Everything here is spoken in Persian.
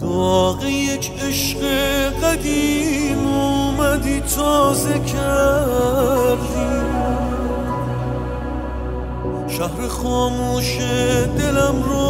داغ یک عشق قدیم اومدی تازه کردی. شهر خاموش دلم رو